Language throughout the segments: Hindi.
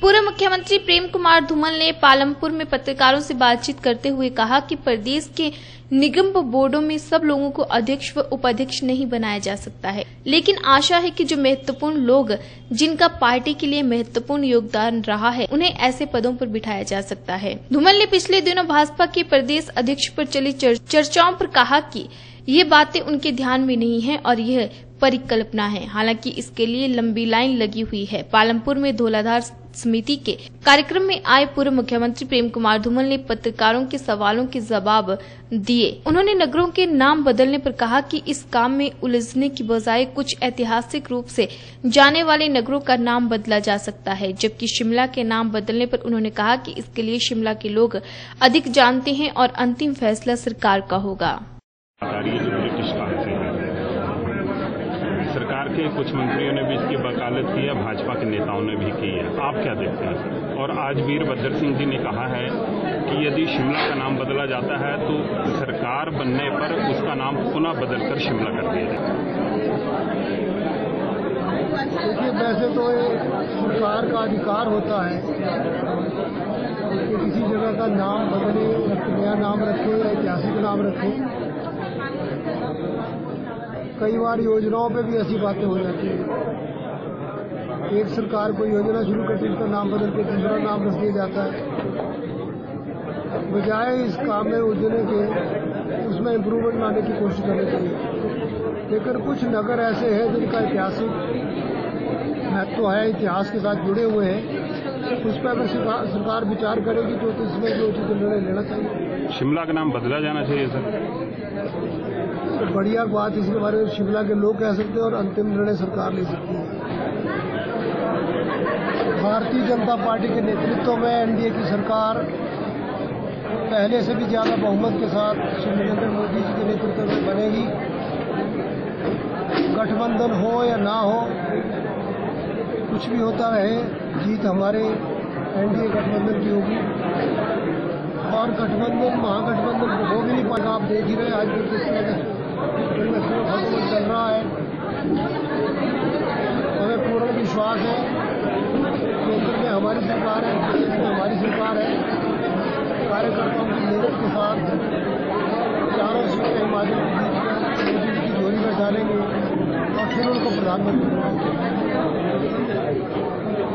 पूर्व मुख्यमंत्री प्रेम कुमार धूमल ने पालमपुर में पत्रकारों से बातचीत करते हुए कहा कि प्रदेश के निगम बोर्डों में सब लोगों को अध्यक्ष व उपाध्यक्ष नहीं बनाया जा सकता है। लेकिन आशा है कि जो महत्वपूर्ण लोग, जिनका पार्टी के लिए महत्वपूर्ण योगदान रहा है, उन्हें ऐसे पदों पर बिठाया जा सकता है। धूमल ने पिछले दिनों भाजपा के प्रदेश अध्यक्ष पर चली चर्चाओं पर कहा कि ये बातें उनके ध्यान में नहीं है और यह परिकल्पना है। हालाँकि इसके लिए लंबी लाइन लगी हुई है। पालमपुर में धोलाधार समिति के कार्यक्रम में आए पूर्व मुख्यमंत्री प्रेम कुमार धूमल ने पत्रकारों के सवालों के जवाब दिए। उन्होंने नगरों के नाम बदलने पर कहा कि इस काम में उलझने की बजाय कुछ ऐतिहासिक रूप से जाने वाले नगरों का नाम बदला जा सकता है। जबकि शिमला के नाम बदलने पर उन्होंने कहा कि इसके लिए शिमला के लोग अधिक जानते हैं और अंतिम फैसला सरकार का होगा सरकार के कुछ मंत्रियों ने भी इसकी वकालत की है, भाजपा के नेताओं ने भी की है। आप क्या देखते हैं? और आज वीरभद्र सिंह जी ने कहा है कि यदि शिमला का नाम बदला जाता है तो सरकार बनने पर उसका नाम पुनः बदलकर शिमला कर दिया जाए। देखिए, वैसे तो ये सरकार का अधिकार होता है कि किसी जगह का नाम बदले, नया नाम रखे, ऐतिहासिक नाम रखे। कई बार योजनाओं पे भी ऐसी बातें हो जाती हैं। एक सरकार कोई योजना शुरू करती है उसका नाम बदल के दूसरा नाम रख दिया जाता है। बजाय इस काम में उलझने के, उसमें इम्प्रूवमेंट लाने की कोशिश करनी चाहिए लेकिन कुछ नगर ऐसे हैं जिनका ऐतिहासिक महत्व है, इतिहास के साथ जुड़े हुए हैं। उस पर अगर सरकार विचार करेगी तो इसमें जो उचित निर्णय लेना चाहिए। शिमला का नाम बदला जाना चाहिए, सर। तो बढ़िया बात इसके बारे में शिमला के लोग कह सकते हैं और अंतिम निर्णय सरकार ले सकती है। भारतीय जनता पार्टी के नेतृत्व में एनडीए की सरकार पहले से भी ज़्यादा बहुमत के साथ श्री नरेंद्र मोदी जी के नेतृत्व में बनेगी। गठबंधन हो या ना हो, कुछ भी होता रहे, जीत हमारे एनडीए गठबंधन की होगी। और गठबंधन, महागठबंधन हो भी नहीं पाएगा। आप देख ही रहे आज किस तरह इनमें चल रहा है हमें पूर्ण विश्वास है केंद्र में हमारी सरकार है में हमारी सरकार है कार्यकर्ताओं की मेहनत के साथ चारों के में मोदी की झोली में डालेंगे और फिर उनको प्रधानमंत्री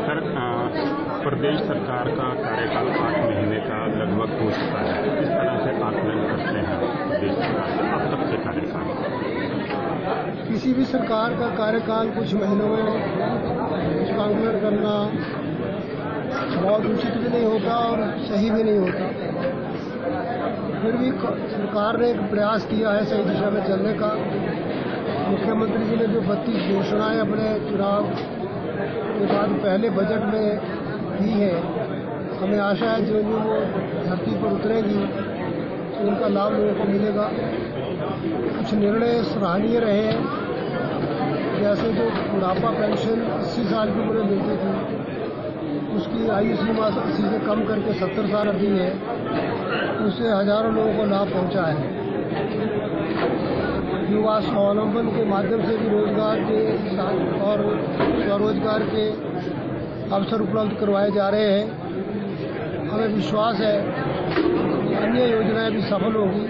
सर प्रदेश सरकार का कार्यकाल आठ महीने का लगभग हो चुका है किस तरह से आकलन करते हैं प्रदेश सरकार अब तक के कार्यकाल किसी भी सरकार का कार्यकाल कुछ महीनों में आकलन करना बहुत उचित भी नहीं होता और सही भी नहीं होता। फिर भी सरकार ने एक प्रयास किया है सही दिशा में चलने का। मुख्यमंत्री जी ने जो बत्तीस घोषणाएँ अपने चुनाव के बाद पहले बजट में की है, हमें आशा है जो जो वो धरती पर उतरेगी तो उनका लाभ लोगों को मिलेगा। कुछ निर्णय सराहनीय रहे हैं। जैसे जो बुढ़ापा पेंशन अस्सी साल की उम्र मिलती थी। उसकी आयु सीमा अस्सी से कम करके सत्तर साल अभी है। उससे हज़ारों लोगों को लाभ पहुँचा है। युवा स्वावलंबन के माध्यम से भी रोज़गार के और स्वरोजगार के अवसर उपलब्ध करवाए जा रहे हैं। हमें विश्वास है अन्य योजनाएँ भी सफल होगी।